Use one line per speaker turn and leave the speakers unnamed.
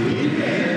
Amém.